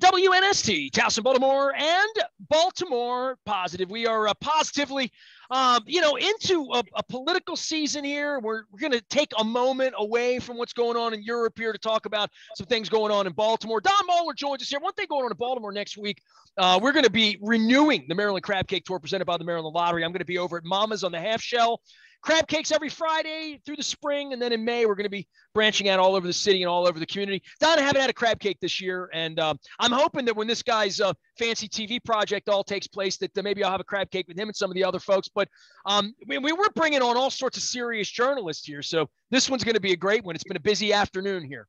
WNST, Towson, Baltimore, and Baltimore Positive. We are uh, positively, um, you know, into a, a, political season here. We're, we're going to take a moment away from what's going on in Europe here to talk about some things going on in Baltimore. Don Mohler joins us here. One thing going on in Baltimore next week, uh, we're going to be renewing the Maryland Crab Cake Tour presented by the Maryland Lottery. I'm going to be over at Mama's on the Half Shell crab cakes every Friday through the spring. And then in May, we're going to be branching out all over the city and all over the community. Don, I haven't had a crab cake this year. And uh, I'm hoping that when this guy's uh, fancy TV project all takes place, that uh, maybe I'll have a crab cake with him and some of the other folks. But um, we, we were bringing on all sorts of serious journalists here. So this one's going to be a great one. It's been a busy afternoon here.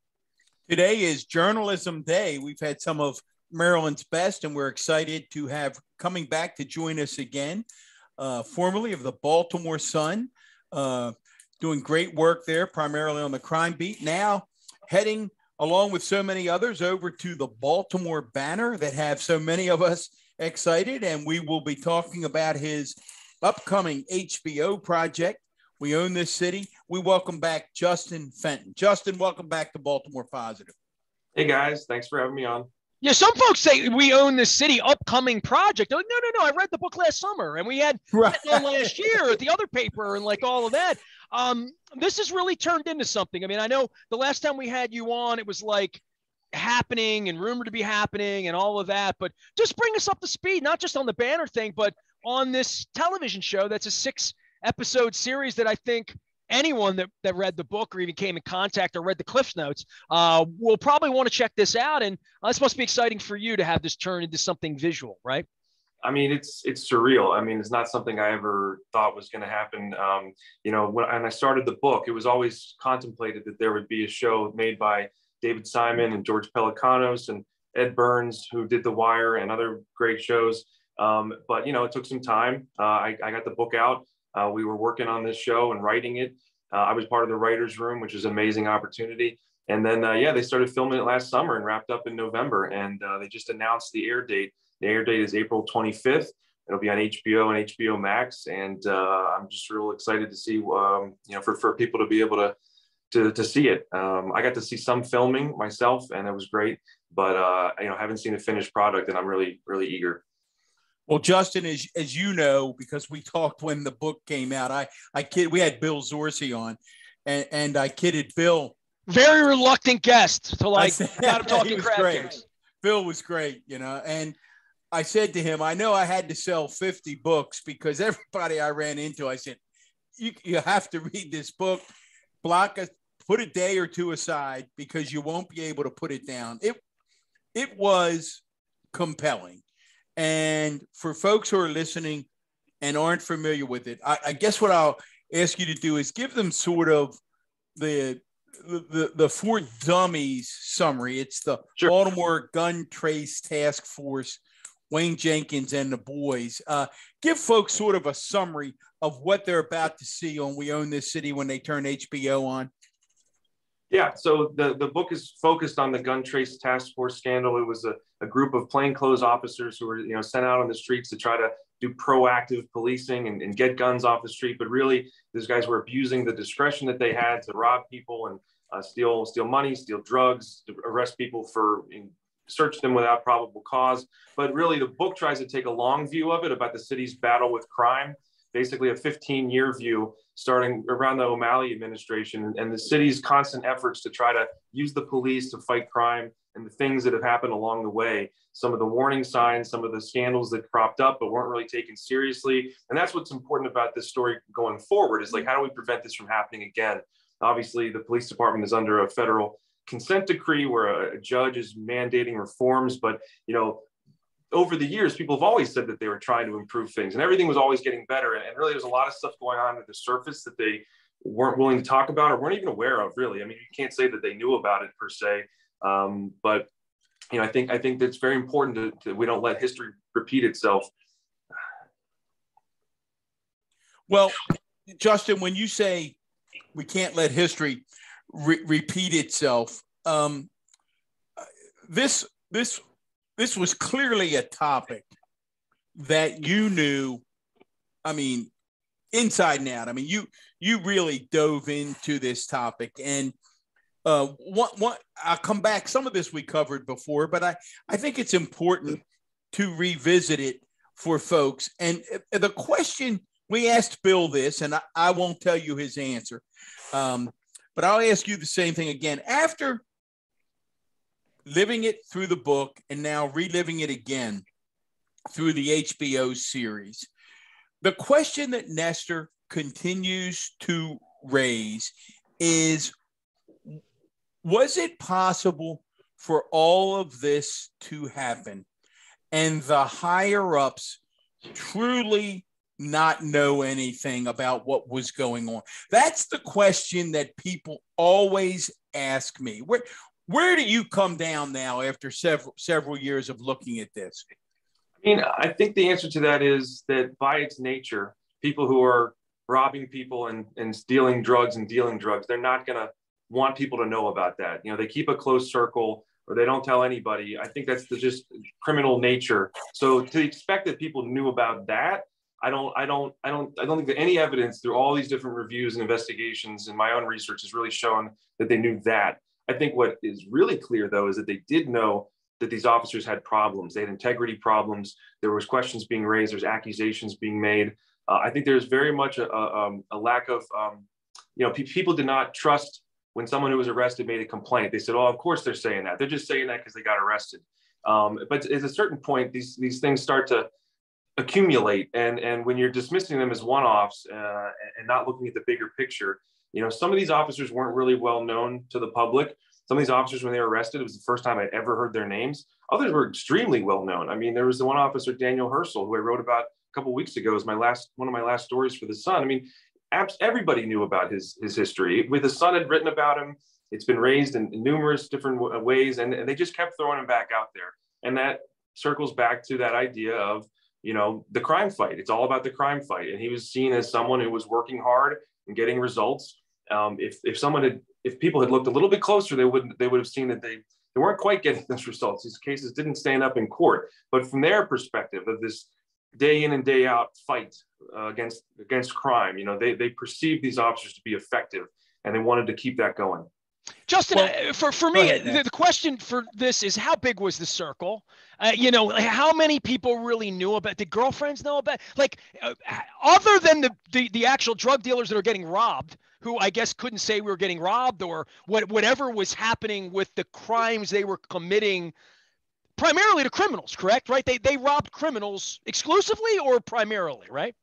Today is Journalism Day. We've had some of Maryland's best, and we're excited to have coming back to join us again, uh, formerly of the Baltimore Sun, uh, doing great work there, primarily on the crime beat. Now heading along with so many others over to the Baltimore Banner that have so many of us excited. And we will be talking about his upcoming HBO project. We own this city. We welcome back Justin Fenton. Justin, welcome back to Baltimore Positive. Hey guys, thanks for having me on. Yeah, some folks say we own the city upcoming project. Like, no, no, no. I read the book last summer and we had right. last year at the other paper and like all of that. Um, this has really turned into something. I mean, I know the last time we had you on, it was like happening and rumored to be happening and all of that. But just bring us up to speed, not just on the banner thing, but on this television show that's a six episode series that I think anyone that, that read the book or even came in contact or read the Cliff Notes uh, will probably want to check this out. And uh, this must be exciting for you to have this turn into something visual, right? I mean, it's it's surreal. I mean, it's not something I ever thought was going to happen. Um, you know, when, when I started the book, it was always contemplated that there would be a show made by David Simon and George Pelecanos and Ed Burns, who did The Wire and other great shows. Um, but you know, it took some time. Uh, I, I got the book out. Uh, we were working on this show and writing it. Uh, I was part of the writers' room, which was an amazing opportunity. And then, uh, yeah, they started filming it last summer and wrapped up in November. And uh, they just announced the air date. The air date is April 25th. It'll be on HBO and HBO Max. And uh, I'm just real excited to see, um, you know, for, for people to be able to to, to see it. Um, I got to see some filming myself, and it was great. But uh, you know, I haven't seen a finished product, and I'm really really eager. Well, Justin, as, as you know, because we talked when the book came out, I, I kid, we had Bill Zorzi on and, and I kidded Bill. Very reluctant guest to like, said, got him talking crap great. Bill was great, you know, and I said to him, I know I had to sell 50 books because everybody I ran into, I said, you, you have to read this book, block a, put a day or two aside because you won't be able to put it down. It, it was compelling and for folks who are listening and aren't familiar with it, I, I guess what I'll ask you to do is give them sort of the the, the For Dummies summary. It's the sure. Baltimore Gun Trace Task Force, Wayne Jenkins and the boys. Uh, give folks sort of a summary of what they're about to see on We Own This City when they turn HBO on. Yeah, so the, the book is focused on the gun trace task force scandal. It was a, a group of plainclothes officers who were you know sent out on the streets to try to do proactive policing and, and get guns off the street. But really, these guys were abusing the discretion that they had to rob people and uh, steal steal money, steal drugs, arrest people for search them without probable cause. But really, the book tries to take a long view of it about the city's battle with crime, basically a 15 year view starting around the O'Malley administration and the city's constant efforts to try to use the police to fight crime and the things that have happened along the way. Some of the warning signs, some of the scandals that cropped up but weren't really taken seriously. And that's what's important about this story going forward is like, how do we prevent this from happening again? Obviously, the police department is under a federal consent decree where a judge is mandating reforms, but you know, over the years, people have always said that they were trying to improve things and everything was always getting better. And, really, there's a lot of stuff going on at the surface that they weren't willing to talk about or weren't even aware of, really. I mean, you can't say that they knew about it per se. Um, but, you know, I think, I think that's very important to we don't let history repeat itself. Well, Justin, when you say we can't let history re- repeat itself, um, this this this was clearly a topic that you knew. I mean, inside and out. I mean, you you really dove into this topic, and uh, one, one, I'll come back. Some of this we covered before, but I, I think it's important to revisit it for folks. And uh, the question we asked Bill this, and I, I won't tell you his answer, um, but I'll ask you the same thing again. After living it through the book and now reliving it again through the HBO series, the question that Nestor continues to raise is was it possible for all of this to happen and the higher ups truly not know anything about what was going on? That's the question that people always ask me. Where where do you come down now after several several years of looking at this? I mean, I think the answer to that is that by its nature, people who are robbing people and, and stealing drugs and dealing drugs, they're not going to want people to know about that. You know, they keep a close circle or they don't tell anybody. I think that's the just criminal nature. So to expect that people knew about that, I don't, I don't, I don't, I don't think that any evidence through all these different reviews and investigations and my own research has really shown that they knew that. I think what is really clear though is that they did know that these officers had problems. They had integrity problems. There was questions being raised. There's accusations being made. Uh, I think there's very much a, a, um, a lack of, um, you know, pe- people did not trust when someone who was arrested made a complaint. They said, "Oh, of course they're saying that. They're just saying that because they got arrested." Um, but at a certain point, these these things start to accumulate, and and when you're dismissing them as one-offs uh, and not looking at the bigger picture, you know, some of these officers weren't really well known to the public. Some of these officers, when they were arrested, it was the first time I'd ever heard their names. Others were extremely well known. I mean, there was the one officer, Daniel Hersl, who I wrote about a couple weeks ago as my last one of my last stories for the Sun. I mean, everybody knew about his his history. With the Sun had written about him. It's been raised in, in numerous different ways, and, and they just kept throwing him back out there. And that circles back to that idea of you know the crime fight. It's all about the crime fight, and he was seen as someone who was working hard and getting results. Um, if if someone had if people had looked a little bit closer, they would they would have seen that they they weren't quite getting those results. These cases didn't stand up in court. But from their perspective of this day in and day out fight uh, against against crime, you know, they they perceived these officers to be effective, and they wanted to keep that going. Justin, well, uh, for for me, ahead, the, the, question for this is how big was the circle? Uh, you know, how many people really knew about? Did girlfriends know about? Like, uh, other than the, the the actual drug dealers that are getting robbed, who I guess couldn't say we were getting robbed or what, whatever was happening with the crimes they were committing primarily to criminals, correct? Right? They, they robbed criminals exclusively or primarily, right?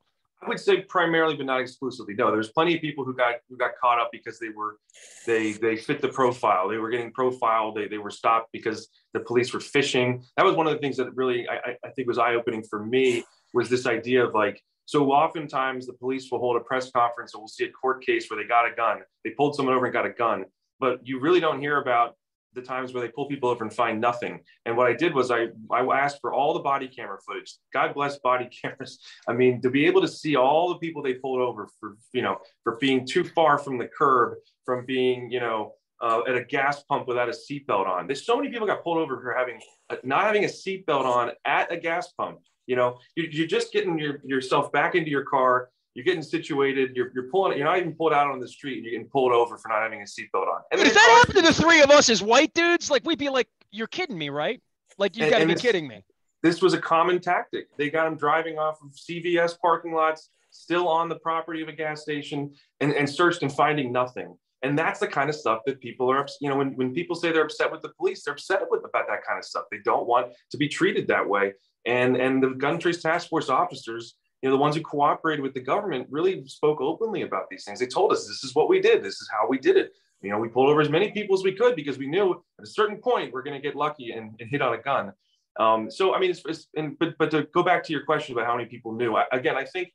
I would say primarily, but not exclusively. No, there's plenty of people who got who got caught up because they were they they fit the profile. They were getting profiled. They, they were stopped because the police were fishing. That was one of the things that really I, I think was eye opening for me was this idea of like so oftentimes the police will hold a press conference and we'll see a court case where they got a gun. They pulled someone over and got a gun, but you really don't hear about the times where they pull people over and find nothing. And what I did was I, I asked for all the body camera footage. God bless body cameras. I mean, to be able to see all the people they pulled over for, you know, for being too far from the curb, from being, you know, uh, at a gas pump without a seatbelt on. There's so many people got pulled over for having not having a seatbelt on at a gas pump. You know, you, you're just getting your, yourself back into your car. You're getting situated. You're, you're pulling. You're not even pulled out on the street. And you're getting pulled over for not having a seatbelt on. And if that happened to the three of us as white dudes, like we'd be like, "You're kidding me, right? Like you got to be kidding me." This was a common tactic. They got them driving off of CVS parking lots, still on the property of a gas station, and, and searched and finding nothing. And that's the kind of stuff that people are, you know, when, when people say they're upset with the police, they're upset with about that kind of stuff. They don't want to be treated that way. And, and the gun trace task force officers, you know, the ones who cooperated with the government really spoke openly about these things. They told us this is what we did. This is how we did it. You know, we pulled over as many people as we could because we knew at a certain point we're going to get lucky and, and, hit on a gun. Um, so, I mean, it's, it's, and, but, but to go back to your question about how many people knew, I, again, I think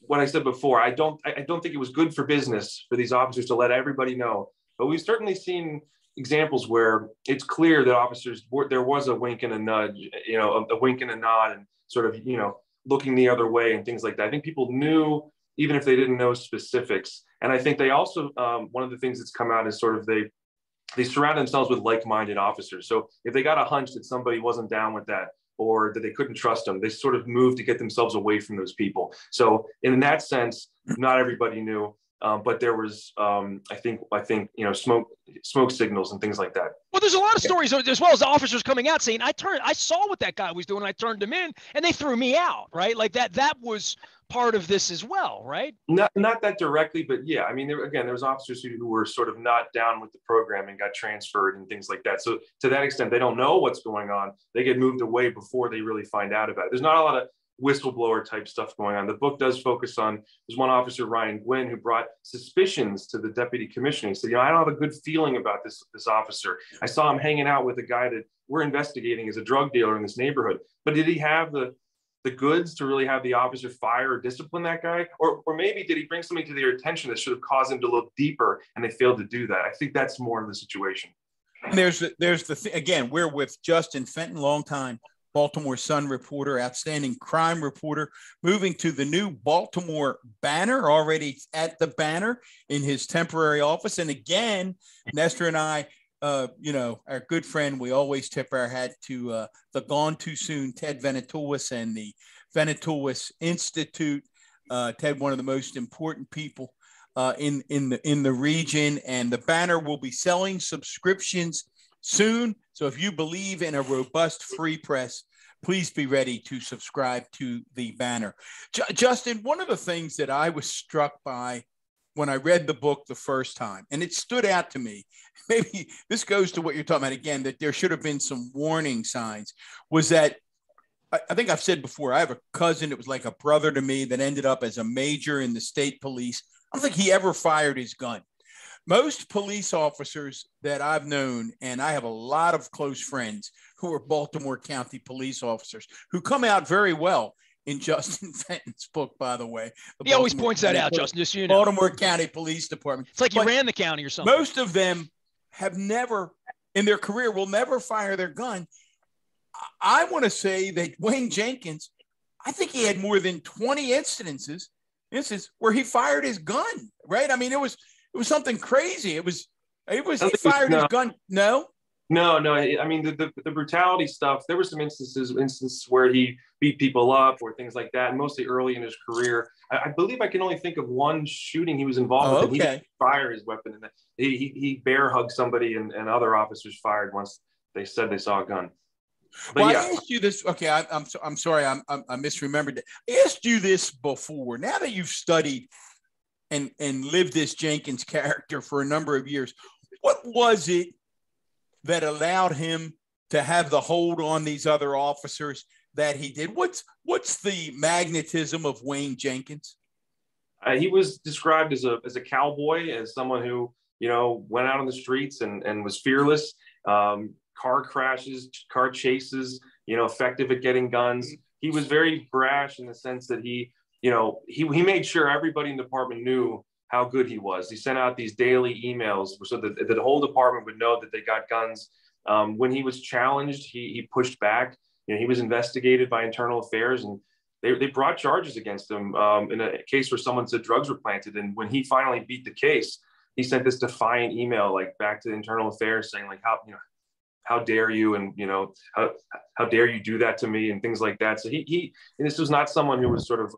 what I said before, I don't, I don't think it was good for business for these officers to let everybody know, but we've certainly seen examples where it's clear that officers were, there was a wink and a nudge, you know, a, a, wink and a nod, and sort of you know looking the other way and things like that. I think people knew even if they didn't know specifics, and I think they also um, one of the things that's come out is sort of they they surround themselves with like-minded officers. So if they got a hunch that somebody wasn't down with that or that they couldn't trust them, they sort of moved to get themselves away from those people. So in that sense, not everybody knew. Um, but there was, um, I think, I think you know, smoke smoke signals and things like that. Well, there's a lot of stories as well as the officers coming out saying, "I turned, I saw what that guy was doing, I turned him in, and they threw me out." Right, like that. That was part of this as well, right? Not not that directly, but yeah. I mean, there, again, there was officers who, who were sort of not down with the program and got transferred and things like that. So to that extent, they don't know what's going on. They get moved away before they really find out about it. There's not a lot of whistleblower type stuff going on. The book does focus on there's one officer, Ryan Guinn, who brought suspicions to the deputy commissioner. He said, you know, I don't have a good feeling about this, this officer. I saw him hanging out with a guy that we're investigating as a drug dealer in this neighborhood. But did he have the the goods to really have the officer fire or discipline that guy? Or, or maybe did he bring something to their attention that should have caused him to look deeper and they failed to do that? I think that's more of the situation. There's the, there's the th- again, we're with Justin Fenton, long time Baltimore Sun reporter, outstanding crime reporter, moving to the new Baltimore Banner, already at the Banner in his temporary office. And again, Nestor and I, uh, you know, our good friend, we always tip our hat to uh, the Gone Too Soon, Ted Venetoulis, and the Venetoulis Institute. Uh, Ted, one of the most important people uh, in in the in the region, and the Banner will be selling subscriptions soon. So if you believe in a robust free press, please be ready to subscribe to the banner. J- Justin, one of the things that I was struck by when I read the book the first time, and it stood out to me, maybe this goes to what you're talking about again, that there should have been some warning signs, was that I, I think I've said before, I have a cousin that was like a brother to me that ended up as a major in the state police. I don't think he ever fired his gun most police officers that I've known, and I have a lot of close friends who are Baltimore County police officers who come out very well in Justin Fenton's book, by the way. The he Baltimore always points County that out, Justin, just you know. Baltimore County Police Department. It's like but you ran the county or something. Most of them have never, in their career, will never fire their gun. I want to say that Wayne Jenkins, I think he had more than 20 incidences, instances where he fired his gun, right? I mean, it was it was something crazy. It was it was he fired his gun. No. No, no. I mean, the, the, the, brutality stuff. There were some instances instances where he beat people up or things like that. Mostly early in his career. I, I believe I can only think of one shooting he was involved oh, with. Okay. He didn't fire his weapon, and he, he, he bear hugged somebody, and, and other officers fired once they said they saw a gun. But well, yeah. I asked you this. Okay, I, I'm so, I'm sorry, I'm, I'm, i misremembered. I asked you this before. Now that you've studied and and live this Jenkins character for a number of years. What was it that allowed him to have the hold on these other officers that he did? What's what's the magnetism of Wayne Jenkins? Uh, he was described as a as a cowboy, as someone who you know went out on the streets and and was fearless. Um, car crashes, car chases, you know, effective at getting guns. He was very brash in the sense that he you know, he, he made sure everybody in the department knew how good he was. He sent out these daily emails so that, that the whole department would know that they got guns. Um, when he was challenged, he, he pushed back. You know, he was investigated by internal affairs and they, they brought charges against him um, in a case where someone said drugs were planted. And when he finally beat the case, he sent this defiant email like back to internal affairs saying like how you know how dare you and you know how, how dare you do that to me and things like that so he he and this was not someone who was sort of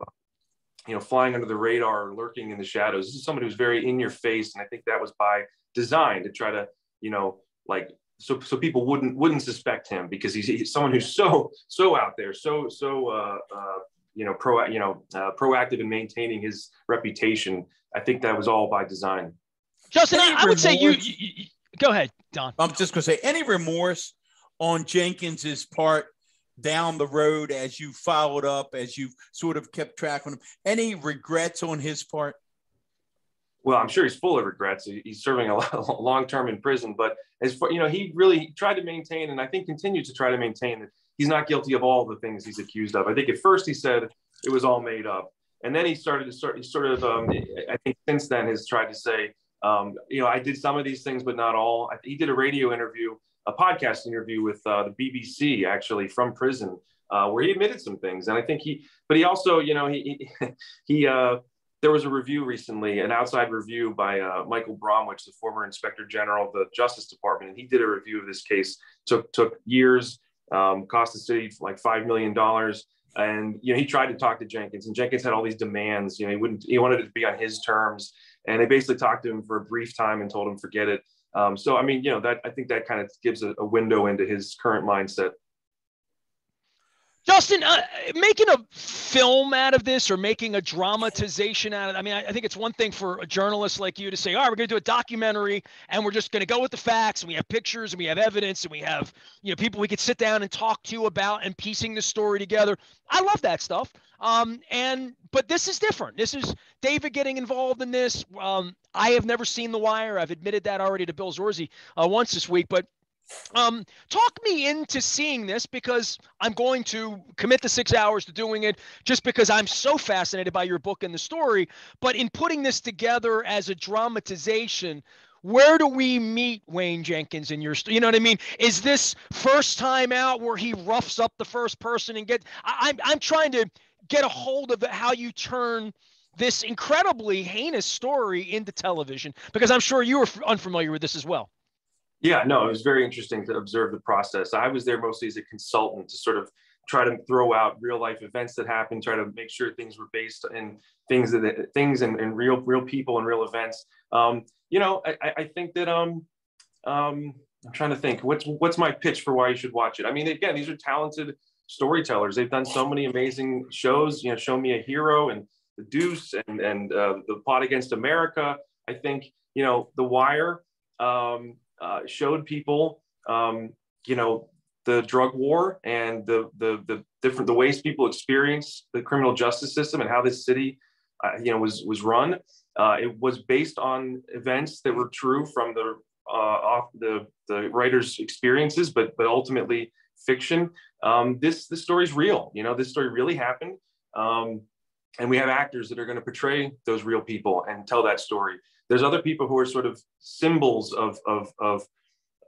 you know, flying under the radar, or lurking in the shadows. This is somebody who's very in your face, and I think that was by design to try to, you know, like so so people wouldn't wouldn't suspect him because he's, he's someone who's so so out there, so so uh, uh, you know pro you know uh, proactive in maintaining his reputation. I think that was all by design. Justin, I, I would say you, you, you, go ahead, Don. I'm just going to say any remorse on Jenkins's part down the road as you followed up, as you sort of kept track of him? Any regrets on his part? Well, I'm sure he's full of regrets. He's serving a long term in prison, but as far, you know, he really tried to maintain, and I think continues to try to maintain that he's not guilty of all the things he's accused of. I think at first he said it was all made up, and then he started to sort, sort of, um, I think since then has tried to say, um, you know, I did some of these things, but not all. He did a radio interview a podcast interview with uh, the BBC actually from prison, uh, where he admitted some things. And I think he, but he also, you know, he he, uh, there was a review recently, an outside review by Michael Bromwich, the former Inspector General of the Justice Department, and he did a review of this case. took took years, um, cost the city like five million dollars. And you know, he tried to talk to Jenkins, and Jenkins had all these demands. You know, he wouldn't. He wanted it to be on his terms and they basically talked to him for a brief time and told him forget it. Um, so I mean, you know, that I think that kind of gives a, a window into his current mindset. Justin, uh, making a film out of this or making a dramatization out of it, I mean, I, I, think it's one thing for a journalist like you to say, all right, we're going to do a documentary and we're just going to go with the facts and we have pictures and we have evidence and we have, you know, people we could sit down and talk to about and piecing the story together. I love that stuff. Um, and, but this is different. This is David getting involved in this. Um, I have never seen The Wire. I've admitted that already to Bill Zorzi uh, once this week, but um, talk me into seeing this because I'm going to commit the six hours to doing it just because I'm so fascinated by your book and the story. But in putting this together as a dramatization, where do we meet Wayne Jenkins in your story? You know what I mean? Is this first time out where he roughs up the first person and get? I, I'm I'm trying to get a hold of how you turn this incredibly heinous story into television because I'm sure you were unfamiliar with this as well. Yeah, no, it was very interesting to observe the process. I was there mostly as a consultant to sort of try to throw out real life events that happened, try to make sure things were based in things that things and, and real real people and real events. Um, you know, I, I think that um, um, I'm trying to think what's what's my pitch for why you should watch it. I mean, again, these are talented storytellers. They've done so many amazing shows. You know, Show Me a Hero and The Deuce and and uh, The Plot Against America. I think you know The Wire. Um, uh, showed people, um, you know, the drug war and the, the, the different, the ways people experience the criminal justice system and how this city, uh, you know, was, was run. Uh, it was based on events that were true from the, uh, off the, the writer's experiences, but, but ultimately fiction. Um, this, this story is real. You know, this story really happened. Um, and we have actors that are going to portray those real people and tell that story. There's other people who are sort of symbols of of of,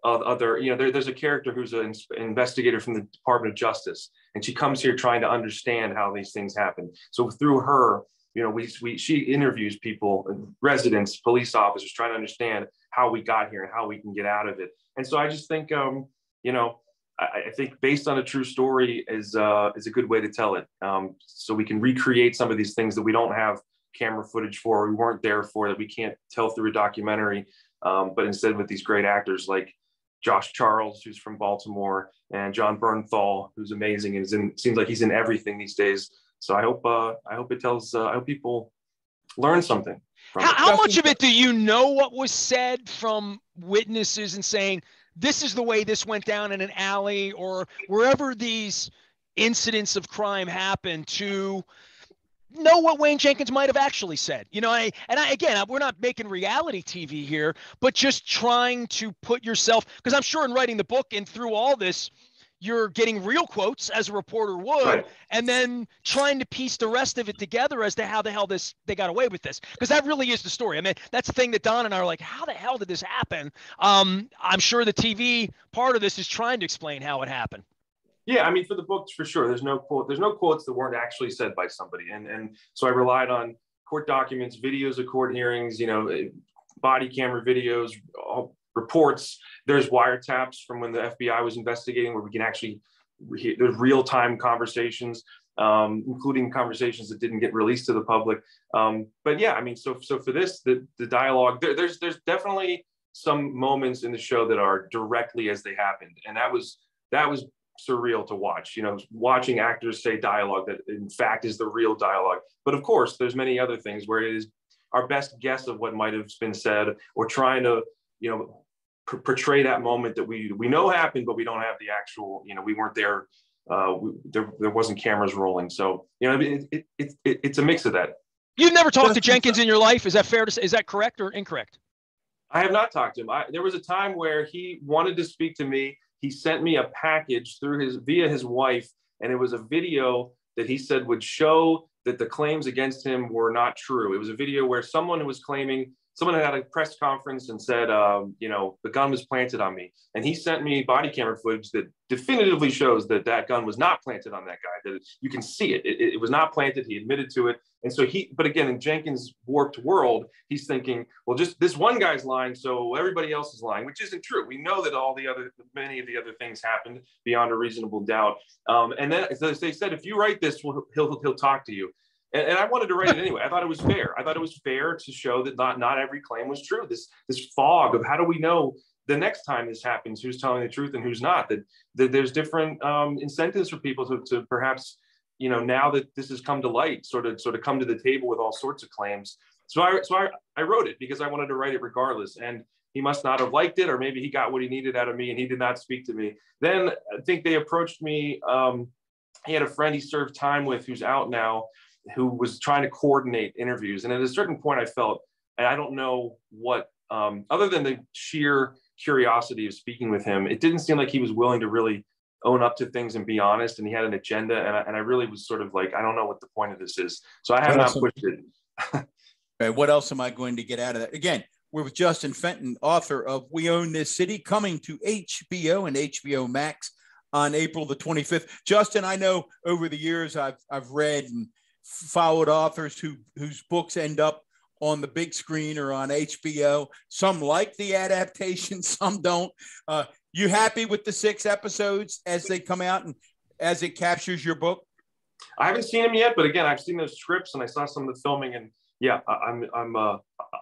of other. You know, there, there's a character who's an investigator from the Department of Justice, and she comes here trying to understand how these things happen. So through her, you know, we, we she interviews people, residents, police officers, trying to understand how we got here and how we can get out of it. And so I just think, um, you know, I, I think based on a true story is uh, is a good way to tell it. Um, so we can recreate some of these things that we don't have camera footage for, we weren't there for, that we can't tell through a documentary. Um, but instead, with these great actors like Josh Charles, who's from Baltimore, and Jon Bernthal, who's amazing and is in, seems like he's in everything these days. So I hope uh, I hope it tells uh, I hope people learn something. How, how much of it do you know what was said from witnesses and saying this is the way this went down in an alley or wherever these incidents of crime happen to know what Wayne Jenkins might have actually said. You know, I and I again, we're not making reality TV here, but just trying to put yourself because I'm sure in writing the book and through all this, you're getting real quotes as a reporter would, right. and then trying to piece the rest of it together as to how the hell this they got away with this. Because that really is the story. I mean, that's the thing that Don and I are like, how the hell did this happen? Um, I'm sure the TV part of this is trying to explain how it happened. Yeah, I mean, for the books, for sure. There's no quote. There's no quotes that weren't actually said by somebody, and and so I relied on court documents, videos of court hearings, you know, eh, body camera videos, reports. There's wiretaps from when the FBI was investigating, where we can actually there's real time conversations, um, including conversations that didn't get released to the public. Um, but yeah, I mean, so so for this, the the dialogue, there, there's there's definitely some moments in the show that are directly as they happened, and that was that was surreal to watch you know watching actors say dialogue that in fact is the real dialogue. But of course there's many other things where it is our best guess of what might have been said or trying to you know pr- portray that moment that we we know happened but we don't have the actual you know we weren't there uh we, there, there wasn't cameras rolling. So you know it, it, it, it it's a mix of that. You've never talked to jenkins in your life? Is that fair to say is that correct or incorrect? I have not talked to him. I, there was a time where he wanted to speak to me he sent me a package through his via his wife, and it was a video that he said would show that the claims against him were not true. It was a video where someone was claiming someone had a press conference and said, um, you know, the gun was planted on me. And he sent me body camera footage that definitively shows that that gun was not planted on that guy, that you can see it. It, it was not planted. He admitted to it. And so he, but again, in Jenkins' warped world, he's thinking, well, just this one guy's lying, so everybody else is lying, which isn't true. We know that all the other, many of the other things happened beyond a reasonable doubt. Um, and then, as they said, if you write this, he'll, he'll, he'll talk to you. And, and I wanted to write it anyway. I thought it was fair. I thought it was fair to show that not not every claim was true. This this fog of how do we know the next time this happens who's telling the truth and who's not. That, that there's different um, incentives for people to, to perhaps you know now that this has come to light, sort of sort of come to the table with all sorts of claims. So I so I, I wrote it because I wanted to write it regardless. And he must not have liked it, or maybe he got what he needed out of me and he did not speak to me. Then I think they approached me. Um, he had a friend he served time with who's out now who was trying to coordinate interviews. And at a certain point, I felt, and I don't know what, um, other than the sheer curiosity of speaking with him, it didn't seem like he was willing to really own up to things and be honest. And he had an agenda. And I, and I really was sort of like, I don't know what the point of this is. So I have not pushed it. right, what else am I going to get out of that? Again, we're with Justin Fenton, author of We Own This City, coming to HBO and HBO Max on April the 25th. Justin, I know over the years I've, I've read and followed authors who, whose books end up on the big screen or on HBO. Some like the adaptation, some don't. Uh, you happy with the six episodes as they come out and as it captures your book? I haven't seen them yet, but again, I've seen those scripts and I saw some of the filming, and yeah, I, am I'm uh,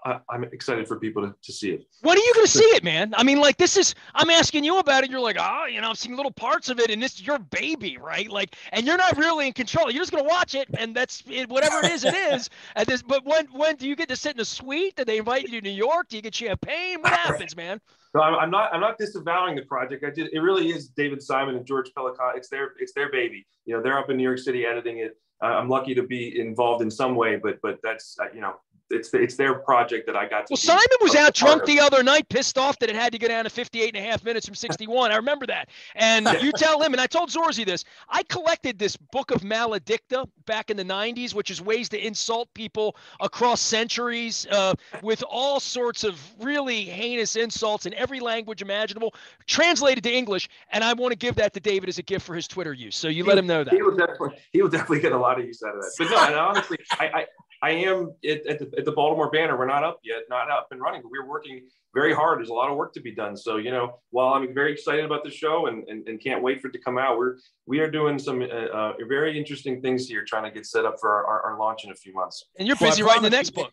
I, am excited for people to, to see it. When are you going to see it, man? I mean, like this is I'm asking you about it. You're like, oh, you know, I'm seeing little parts of it, and this is your baby, right? Like, and you're not really in control. You're just going to watch it, and that's it, whatever it is, it is. And this, but when when do you get to sit in a suite? Do they invite you to New York? Do you get champagne? What happens, man? So I'm, I'm not I'm not disavowing the project. I did. It really is David Simon and George Pelecanos. It's their it's their baby. You know, they're up in New York City editing it. I'm lucky to be involved in some way, but but that's uh, you know it's it's their project that I got to. Well, Simon was out drunk the other night, pissed off that it had to go down to 58 and a half minutes from 61. I remember that. And you tell him, and I told Zorzi this. I collected this book of maledicta back in the 90s, which is ways to insult people across centuries uh, with all sorts of really heinous insults in every language imaginable, translated to English. And I want to give that to David as a gift for his Twitter use. So you he, let him know that. He will definitely he will definitely get a lot of use out of that. But no, and honestly, I, I I am at, at, the, at, the, Baltimore Banner. We're not up yet, not up and running, but we're working very hard. There's a lot of work to be done. So, you know, while I'm very excited about the show and, and, and can't wait for it to come out, we're, we are doing some uh, uh, very interesting things here, trying to get set up for our, our, our launch in a few months. And you're busy well, writing the next book.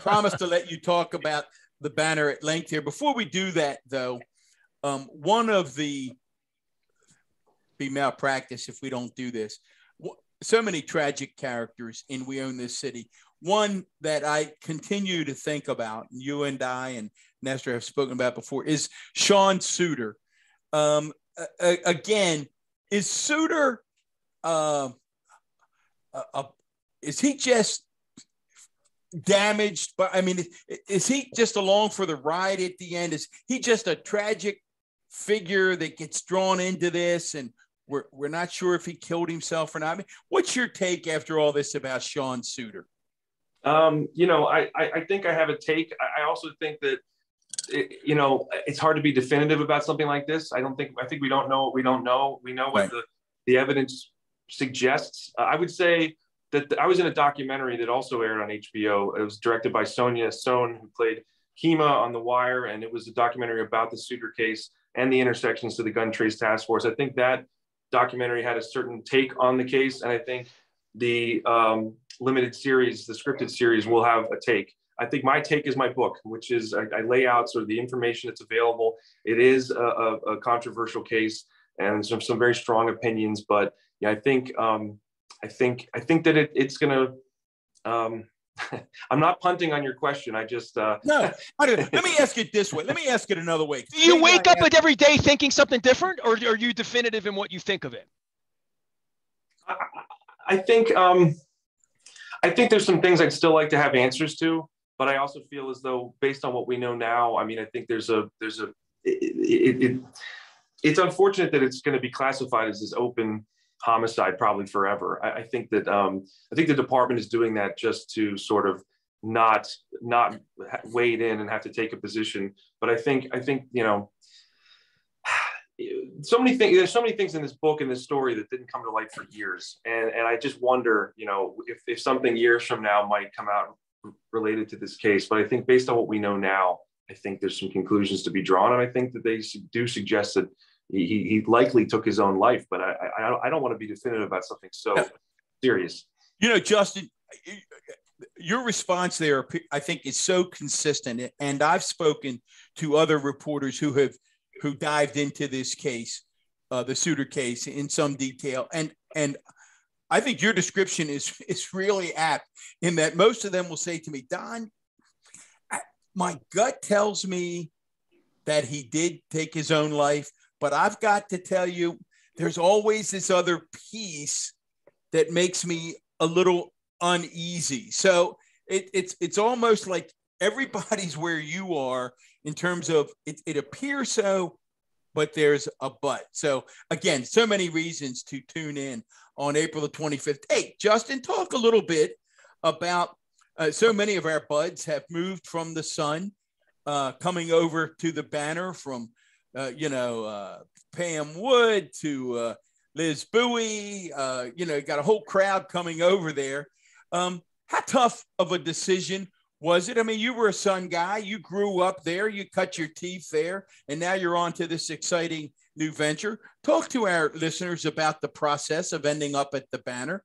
promise to let you talk about the banner at length here. Before we do that, though, um, one of the be malpractice if we don't do this so many tragic characters in We Own This City. One that I continue to think about, you and I and Nestor have spoken about before, is Sean Suiter. Um, uh, again, is Suiter, uh, is he just damaged? But I mean, is he just along for the ride at the end? Is he just a tragic figure that gets drawn into this and we're, we're not sure if he killed himself or not. I mean, what's your take after all this about Sean Suiter? Um, you know, I, I think I have a take. I also think that, it, you know, it's hard to be definitive about something like this. I don't think, I think we don't know what we don't know. We know what right. the, the evidence suggests. Uh, I would say that the, I was in a documentary that also aired on HBO. It was directed by Sonja Sohn, who played Kima on The Wire. And it was a documentary about the Suiter case and the intersections to the gun trace task force. I think that documentary had a certain take on the case, and I think the um, limited series, the scripted series, will have a take. I think my take is my book, which is I, I lay out sort of the information that's available. It is a, a, a controversial case and some, some very strong opinions, but yeah, I think um, I think I think that it, it's going to um, I'm not punting on your question. I just uh... no. Let me ask it this way. Let me ask it another way. Do you wake up ask... every day thinking something different, or are you definitive in what you think of it? I, I think um, I think there's some things I'd still like to have answers to, but I also feel as though, based on what we know now, I mean, I think there's a there's a it, it, it it's unfortunate that it's going to be classified as this open homicide probably forever. I, I think that um, I think the department is doing that just to sort of not not wade in and have to take a position. But I think I think you know so many things there's so many things in this book and this story that didn't come to light for years and and i just wonder you know if, if something years from now might come out related to this case but i think based on what we know now i think there's some conclusions to be drawn and i think that they do suggest that he, he likely took his own life, but I, I, I don't want to be definitive about something so serious. You know, Justin, your response there, I think, is so consistent. And I've spoken to other reporters who have who dived into this case, uh, the Suiter case, in some detail, and and I think your description is is really apt in that most of them will say to me, Don, I, my gut tells me that he did take his own life, but I've got to tell you, there's always this other piece that makes me a little uneasy. So it, it's it's almost like everybody's where you are in terms of it, it appears so, but there's a but. So again, so many reasons to tune in on April the 25th. Hey, Justin, talk a little bit about uh, so many of our buds have moved from the sun, uh, coming over to the banner from, uh, you know, uh, Pam Wood to uh, Liz Bowie. Uh, you know, got a whole crowd coming over there. Um, how tough of a decision was it? I mean, you were a Sun guy. You grew up there. You cut your teeth there, and now you're on to this exciting new venture. Talk to our listeners about the process of ending up at the banner.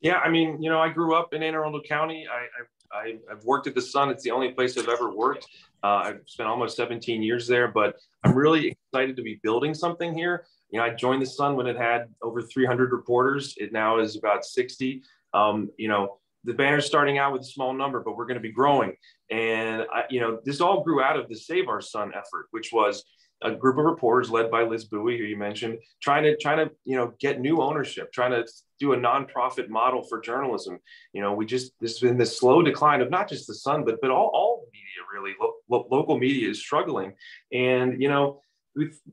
Yeah, I mean, you know, I grew up in Anne Arundel County. I, I, have worked at the Sun. It's the only place I've ever worked. Uh, I've spent almost 17 years there, but I'm really excited to be building something here. You know, I joined the Sun when it had over 300 reporters. It now is about 60. Um, you know, the banner's starting out with a small number, but we're going to be growing. And I, you know, this all grew out of the Save Our Sun effort, which was a group of reporters led by Liz Bowie, who you mentioned, trying to trying to you know get new ownership, trying to do a nonprofit model for journalism. You know, we just there's been this slow decline of not just the Sun, but but all all media really. Lo- lo- local media is struggling, and you know.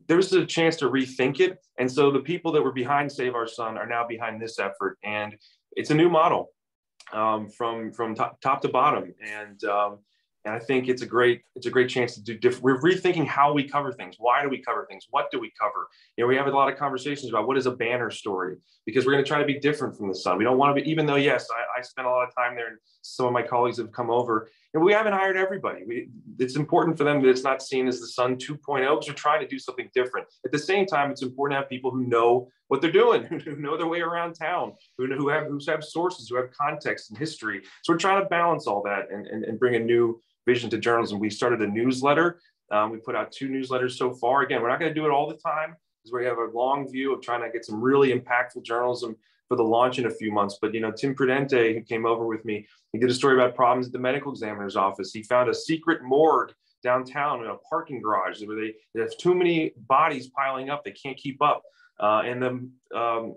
There was a chance to rethink it. And so the people that were behind Save Our Sun are now behind this effort. And it's a new model um, from from top, top to bottom, and um, and I think it's a great it's a great chance to do different. We're rethinking how we cover things. Why do we cover things? What do we cover? You know, we have a lot of conversations about what is a banner story because we're going to try to be different from the Sun. We don't want to be, even though yes, I, I spent a lot of time there, and some of my colleagues have come over. And we haven't hired everybody. We, it's important for them that it's not seen as the Sun 2.0 because we're trying to do something different. At the same time, it's important to have people who know what they're doing, who know their way around town, who, who have who have sources, who have context and history. So we're trying to balance all that and, and, and bring a new vision to journalism. We started a newsletter. Um, we put out two newsletters so far. Again, we're not going to do it all the time because we have a long view of trying to get some really impactful journalism for the launch in a few months. But you know, Tim Prudente, who came over with me, he did a story about problems at the medical examiner's office. He found a secret morgue downtown in a parking garage where they, they have too many bodies piling up. They can't keep up. Uh, and the um,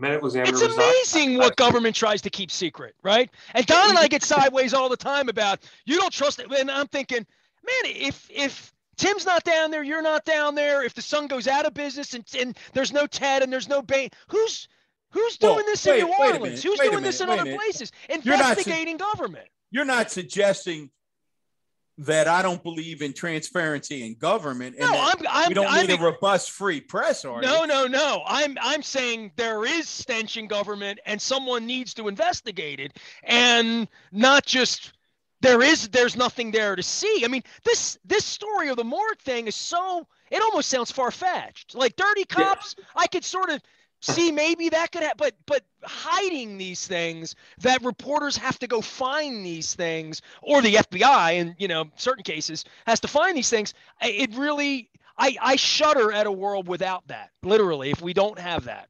medical examiner. It's amazing what government tries to keep secret, right? And Don and I get sideways all the time about you don't trust it. And I'm thinking, man, if if Tim's not down there, you're not down there. If the Sun goes out of business and, and there's no Ted and there's no Bain, who's Who's doing well, this wait, in New Orleans? Who's doing this in other places? Investigating su- government. You're not suggesting that I don't believe in transparency in government and no, I'm, I'm, we don't I'm, need I'm, a robust free press, are No, you? no, no. I'm I'm saying there is stench in government and someone needs to investigate it and not just there is there's nothing there to see. I mean, this this story of the morgue thing is so it almost sounds far fetched. Like dirty cops, yeah. I could sort of see maybe that could have but but hiding these things that reporters have to go find these things or the fbi in you know certain cases has to find these things it really i i shudder at a world without that literally if we don't have that.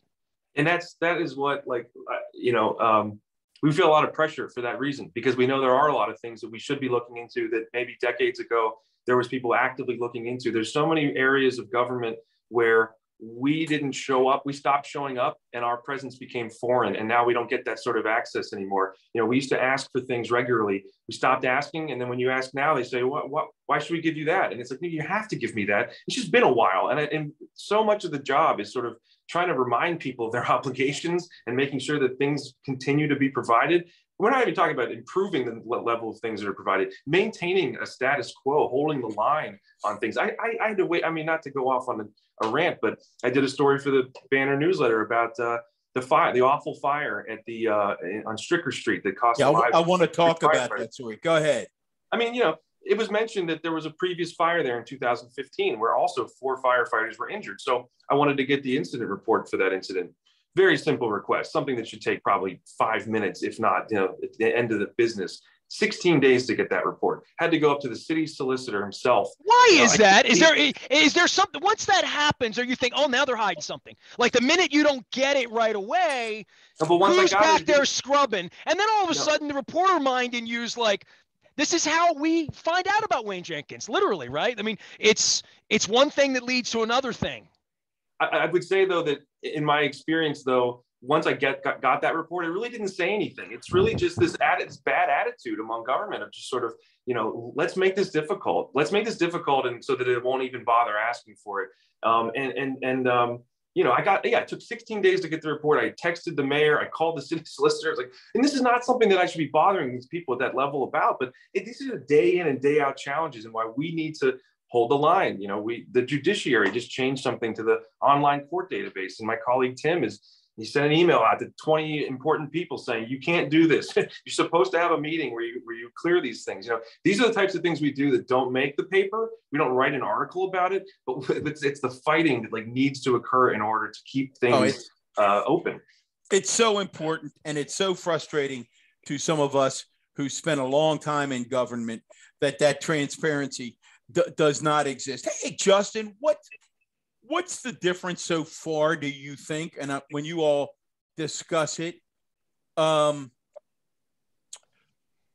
And that's that is what like you know um we feel a lot of pressure for that reason because we know there are a lot of things that we should be looking into that maybe decades ago there was people actively looking into. There's so many areas of government where we didn't show up. We stopped showing up and our presence became foreign. And now we don't get that sort of access anymore. You know we used to ask for things regularly. We stopped asking. And then when you ask now they say what, what why should we give you that? And it's like you have to give me that. It's just been a while. And, and so much of the job is sort of trying to remind people of their obligations and making sure that things continue to be provided we're not even talking about improving the level of things that are provided, maintaining a status quo, holding the line on things. I, I, I had to wait. I mean, not to go off on a, a, rant, but I did a story for the Banner newsletter about uh, the fire, the awful fire at the uh, on Stricker Street that cost. Yeah, I, I want to talk about that story. Go ahead. I mean, you know, it was mentioned that there was a previous fire there in 2015 where also four firefighters were injured. So I wanted to get the incident report for that incident. Very simple request, something that should take probably five minutes, if not, you know, at the end of the business. 16 days to get that report. Had to go up to the city solicitor himself. Why you know, is that? Is there is there something once that happens, or you think, oh, now they're hiding something? Like the minute you don't get it right away, no, who's back there scrubbing? And then all of a no. sudden, the reporter mind in you's like, this is how we find out about Wayne Jenkins, literally, right? I mean, it's it's one thing that leads to another thing. I, I would say though that in my experience, though, once I get got, got, that report, it really didn't say anything. It's really just this, ad, bad attitude among government of just sort of, you know, let's make this difficult. Let's make this difficult, and so that it won't even bother asking for it. Um, and and and um, you know, I got yeah, it took 16 days to get the report. I texted the mayor, I called the city solicitor. I was like, and this is not something that I should be bothering these people at that level about, but it, these are the day in and day out challenges, and why we need to hold the line. You know, we the judiciary just changed something to the online court database, and my colleague Tim is he sent an email out to 20 important people saying you can't do this. You're supposed to have a meeting where you where you clear these things. You know these are the types of things we do that don't make the paper. We don't write an article about it but it's, it's the fighting that like needs to occur in order to keep things oh, uh, open. It's so important and it's so frustrating to some of us who spent a long time in government that that transparency d- does not exist. Hey justin what what's the difference so far do you think? And uh, when you all discuss it um,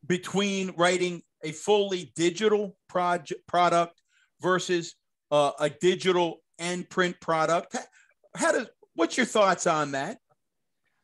between writing a fully digital project product versus uh, a digital and print product how does what's your thoughts on that?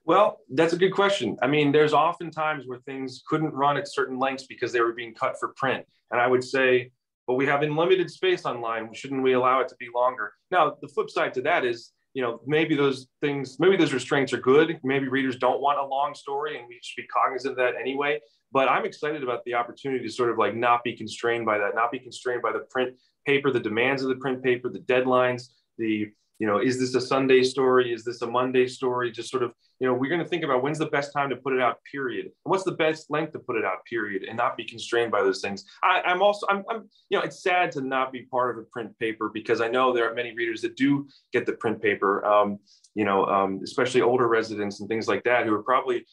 Well that's a good question. I mean there's often times where things couldn't run at certain lengths because they were being cut for print. And i would say but we have unlimited space online. Shouldn't we allow it to be longer? Now, the flip side to that is, you know, maybe those things, maybe those restraints are good. Maybe readers don't want a long story, and we should be cognizant of that anyway. But I'm excited about the opportunity to sort of like not be constrained by that, not be constrained by the print paper, the demands of the print paper, the deadlines, the you know, is this a Sunday story? Is this a Monday story? Just sort of, you know, we're going to think about when's the best time to put it out, period. And what's the best length to put it out, period, and not be constrained by those things. I, am also, I'm, I'm, you know, it's sad to not be part of a print paper because I know there are many readers that do get the print paper, um, you know, um, especially older residents and things like that who are probably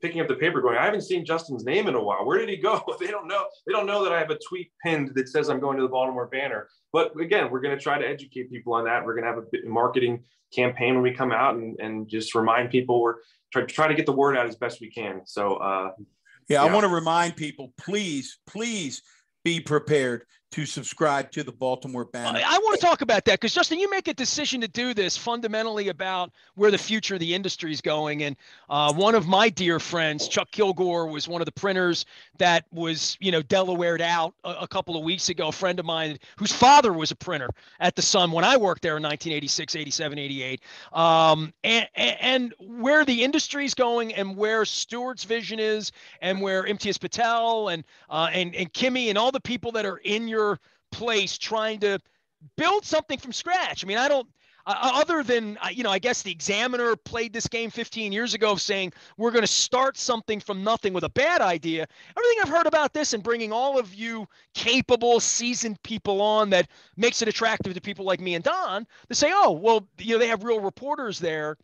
picking up the paper going i haven't seen justin's name in a while. Where did he go? They don't know. They don't know that i have a tweet pinned that says i'm going to the baltimore banner. But again we're going to try to educate people on that. We're going to have a marketing campaign when we come out and, and just remind people we're try, try to get the word out as best we can. So uh, yeah, yeah i want to remind people please please be prepared to subscribe to the Baltimore Banner. I, I want to talk about that because Justin, you make a decision to do this fundamentally about where the future of the industry is going. And uh, one of my dear friends, Chuck Kilgore, was one of the printers that was, you know, Delawared out a, a, couple of weeks ago. A friend of mine whose father was a printer at the Sun when I worked there in 1986, 87, 88. Um, and, and where the industry is going and where Stewart's vision is and where Imtiaz Patel and, uh, and, and Kimi and all the people that are in your place trying to build something from scratch. I mean, I don't. Uh, other than you know, I guess the Examiner played this game 15 years ago, saying we're going to start something from nothing with a bad idea. Everything I've heard about this and bringing all of you capable, seasoned people on that makes it attractive to people like me and Don to say, oh, well, you know, they have real reporters there.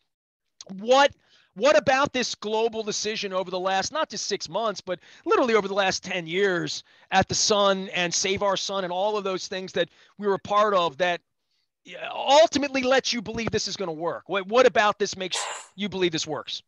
What what about this global decision over the last, not just six months, but literally over the last 10 years at the Sun and Save Our Sun and all of those things that we were a part of that ultimately lets you believe this is going to work? What, what about this makes you believe this works?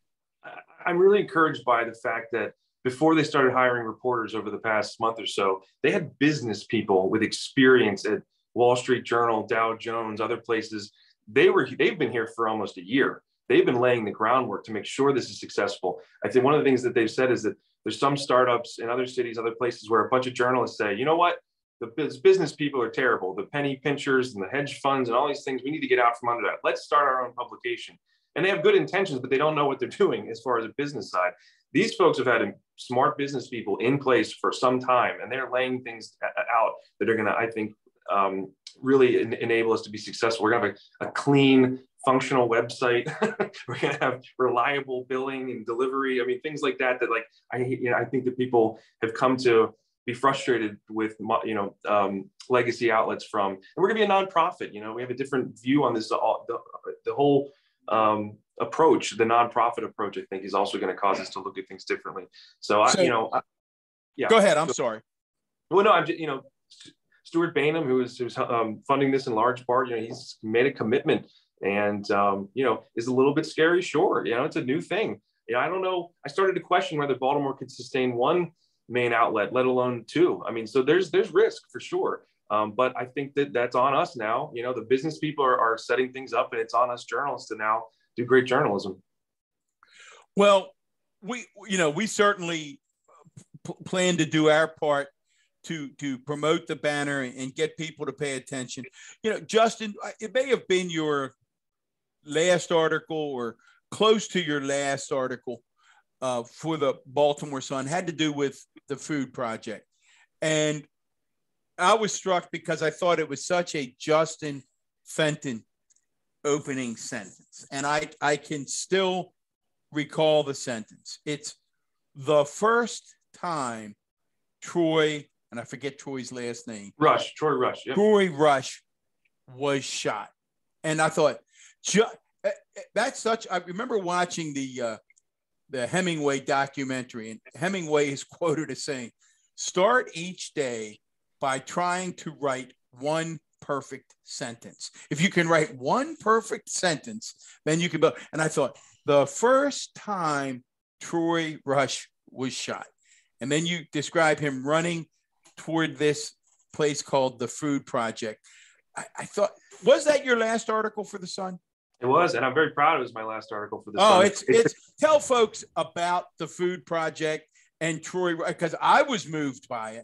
I'm really encouraged by the fact that before they started hiring reporters over the past month or so, they had business people with experience at Wall Street Journal, Dow Jones, other places. They were they've been here for almost a year they've been laying the groundwork to make sure this is successful. I think one of the things that they've said is that there's some startups in other cities, other places where a bunch of journalists say, you know what, the business people are terrible, the penny pinchers and the hedge funds and all these things, we need to get out from under that. Let's start our own publication. And they have good intentions, but they don't know what they're doing as far as a business side. These folks have had smart business people in place for some time, and they're laying things out that are going to, I think, um, really en- enable us to be successful. We're going to have a, a clean, functional website. We're going to have reliable billing and delivery. I mean, things like that. That like I you know I think that people have come to be frustrated with you know um, legacy outlets from. And we're going to be a nonprofit. You know, we have a different view on this. All, the, the whole um, approach, the nonprofit approach, I think is also going to cause us to look at things differently. So, so I, you know, I, yeah. Go ahead. I'm so, sorry. Well, no, I'm just, you know, Stewart Bainum, who is who's um, funding this in large part, you know, he's made a commitment and um, you know is a little bit scary. Sure, you know, it's a new thing. You know, I don't know. I started to question whether Baltimore could sustain one main outlet, let alone two. I mean, so there's there's risk for sure. Um, but I think that that's on us now. You know, the business people are, are setting things up, and it's on us journalists to now do great journalism. Well, we you know we certainly p- plan to do our part to to promote the banner and get people to pay attention. You know, Justin, it may have been your last article or close to your last article uh, for the Baltimore Sun had to do with the food project, and I was struck because I thought it was such a Justin Fenton opening sentence, and I I can still recall the sentence. It's the first time Troy and I forget Troy's last name. Rush, Troy Rush. Yep. Troy Rush was shot. And I thought, ju- eh, eh, that's such, I remember watching the, uh, the Hemingway documentary, and Hemingway is quoted as saying, start each day by trying to write one perfect sentence. If you can write one perfect sentence, then you can build. And I thought, the first time Troy Rush was shot, and then you describe him running toward this place called the Food Project. I, I, thought, was that your last article for the Sun? It was, and I'm very proud it was my last article for this. oh, it's it's tell folks about the Food Project and Troy because I was moved by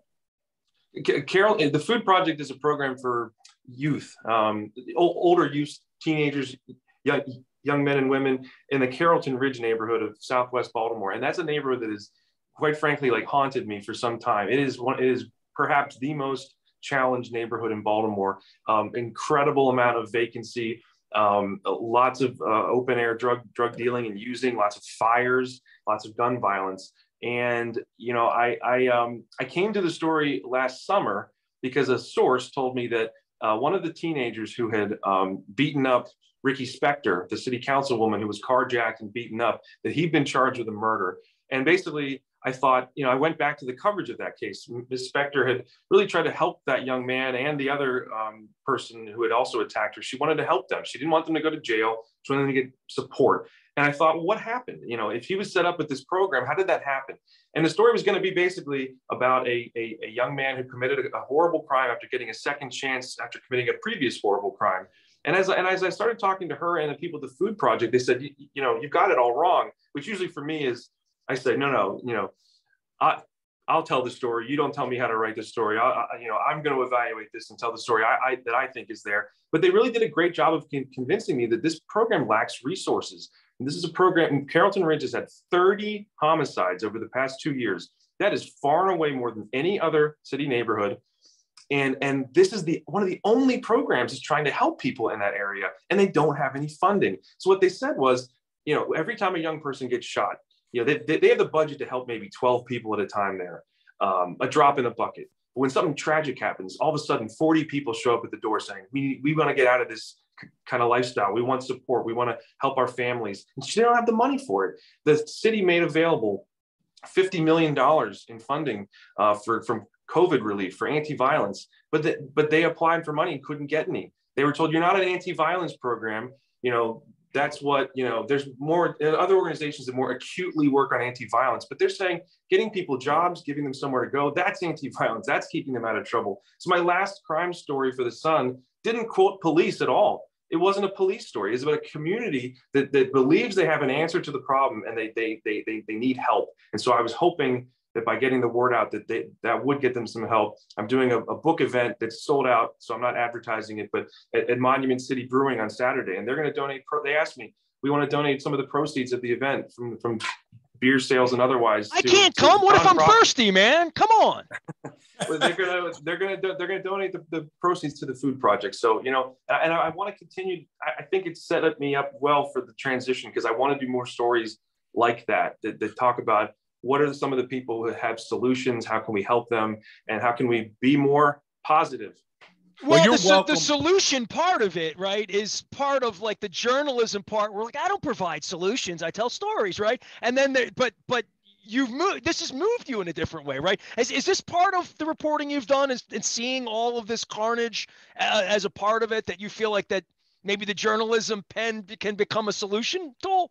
it. Carol, the Food Project is a program for youth, um, older youth, teenagers, young, young men and women in the Carrollton Ridge neighborhood of Southwest Baltimore, and that's a neighborhood that is, quite frankly, like haunted me for some time. It is one. It is perhaps the most challenged neighborhood in Baltimore. Um, incredible amount of vacancy, um, lots of uh, open air drug drug dealing and using, lots of fires, lots of gun violence. And you know, I I, um, I came to the story last summer because a source told me that uh, one of the teenagers who had um, beaten up Rikki Spector, the city councilwoman who was carjacked and beaten up, that he'd been charged with a murder. And basically, I thought, you know, I went back to the coverage of that case. Ms. Spector had really tried to help that young man and the other um, person who had also attacked her. She wanted to help them. She didn't want them to go to jail. She wanted them to get support. And I thought, what happened? You know, if he was set up with this program, how did that happen? And the story was going to be basically about a, a, a young man who committed a, a, horrible crime after getting a second chance after committing a previous horrible crime. And as, and as I started talking to her and the people at the Food Project, they said, you, you know, you've got it all wrong, which usually for me is I say, no, no, you know, I, I'll tell the story. You don't tell me how to write the story. I, I you know, I'm going to evaluate this and tell the story I, I, that I think is there. But they really did a great job of convincing me that this program lacks resources. And this is a program. Carrollton Ridge has had 30 homicides over the past two years. That is far and away more than any other city neighborhood. And, and this is the one of the only programs is trying to help people in that area, and they don't have any funding. So what they said was, you know, every time a young person gets shot, you know, they, they have the budget to help maybe 12 people at a time there, um, a drop in the bucket. But when something tragic happens, all of a sudden 40 people show up at the door saying, we, we want to get out of this kind of lifestyle. We want support. We want to help our families. And they don't have the money for it. The city made available $50 million in funding uh, for, from COVID relief for anti-violence, but, the, but they applied for money and couldn't get any. They were told, you're not an anti-violence program. You know, that's what you know there's more other organizations that more acutely work on anti-violence but they're saying getting people jobs giving them somewhere to go that's anti-violence. That's keeping them out of trouble. So my last crime story for the sun didn't quote police at all. It wasn't a police story. It's about a community that, that believes they have an answer to the problem and they, they, they, they, they need help. And so i was hoping that by getting the word out that they that would get them some help. I'm doing a, a book event that's sold out, so I'm not advertising it, but at, at Monument City Brewing on Saturday, and they're going to donate. Pro, they asked me, we want to donate some of the proceeds of the event from from beer sales and otherwise. I to, can't to come. What if I'm thirsty, man? Come on. well, they're gonna they're gonna they're gonna donate the, the, proceeds to the food project. So you know, and I, I want to continue. I, I think it's set up me up well for the transition because I want to do more stories like that, that that talk about what are some of the people who have solutions how can we help them and how can we be more positive well, well the, the, solution part of it, right, is part of like the journalism part. We're like, I don't provide solutions. I tell stories, right? And then, there, but but you've moved. This has moved you in a different way, right? Is, is this part of the reporting you've done? Is and seeing all of this carnage uh, as a part of it that you feel like that maybe the journalism pen can become a solution tool?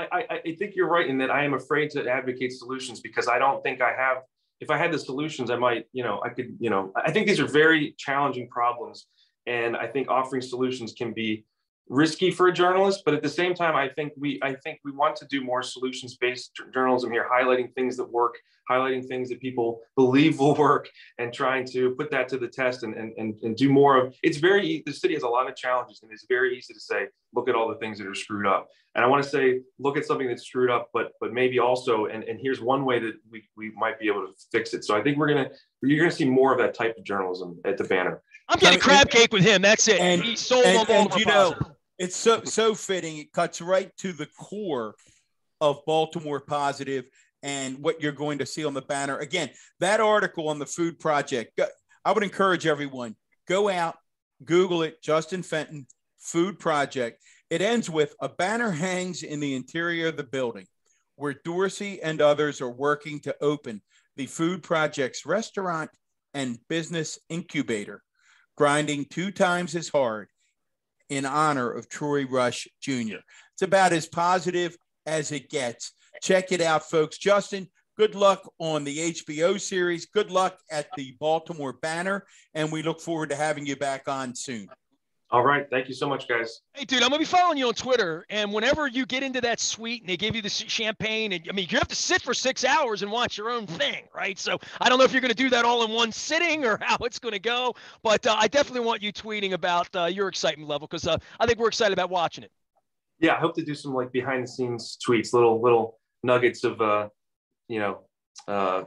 I, I, I think you're right in that I am afraid to advocate solutions because I don't think I have if I had the solutions, I might, you know, I could, you know, I think these are very challenging problems. And I think offering solutions can be risky for a journalist, but at the same time, I think we I think we want to do more solutions based journalism here, highlighting things that work, highlighting things that people believe will work, and trying to put that to the test and and and, and do more of. It's very the city has a lot of challenges, and it's very easy to say, look at all the things that are screwed up. And I want to say, look at something that's screwed up, but but maybe also, and and here's one way that we we might be able to fix it. So I think we're gonna you're gonna see more of that type of journalism at the banner. I'm getting crab cake with him. That's it. And, he sold and, and, you know, it's so so fitting. It cuts right to the core of Baltimore Positive and what you're going to see on the banner. Again, that article on the Food Project. I would encourage everyone go out, Google it. Justin Fenton Food Project. It ends with a banner hangs in the interior of the building where Dorsey and others are working to open the Food Project's restaurant and business incubator, grinding two times as hard in honor of Troy Rush Jr. It's about as positive as it gets. Check it out, folks. Justin, good luck on the HBO series. Good luck at the Baltimore banner. And we look forward to having you back on soon. All right. Thank you so much, guys. Hey, dude, I'm going to be following you on Twitter. And whenever you get into that suite and they give you the champagne, and I mean, you have to sit for six hours and watch your own thing, right? So I don't know if you're going to do that all in one sitting or how it's going to go. But uh, I definitely want you tweeting about uh, your excitement level because uh, I think we're excited about watching it. Yeah. I hope to do some like behind the scenes tweets, little, little nuggets of, uh, you know, uh,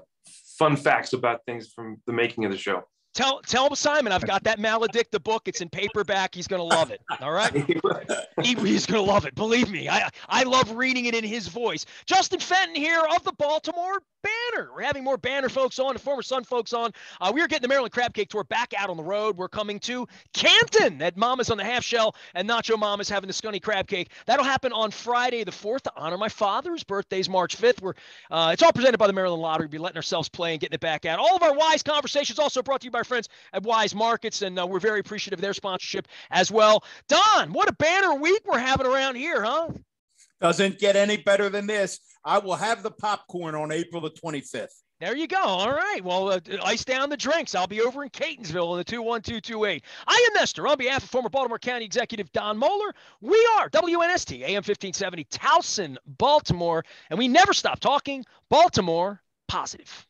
fun facts about things from the making of the show. Tell tell him Simon I've got that Maledict the book. It's in paperback. He's gonna love it. All right, he, he's gonna love it. Believe me, I I love reading it in his voice. Justin Fenton here of the Baltimore Banner. We're having more Banner folks on, the former Sun folks on. Uh, we are getting the Maryland Crab Cake Tour back out on the road. We're coming to Canton at Mama's on the Half Shell and Nacho Mama's having the Scunny Crab Cake. That'll happen on Friday the 4th to honor my father's birthday's March 5th. We're uh, it's all presented by the Maryland Lottery. We'll be letting ourselves play and getting it back out. All of our Weis conversations also brought to you by our friends at Weis Markets, and uh, we're very appreciative of their sponsorship as well. Don, what a banner week we're having around here, huh? Doesn't get any better than this. I will have the popcorn on April the 25th. There you go. All right. Well, uh, ice down the drinks. I'll be over in Catonsville in the 21228. I am Nestor on behalf of former Baltimore County Executive Don Mohler. We are WNST AM 1570 Towson, Baltimore, and we never stop talking Baltimore positive.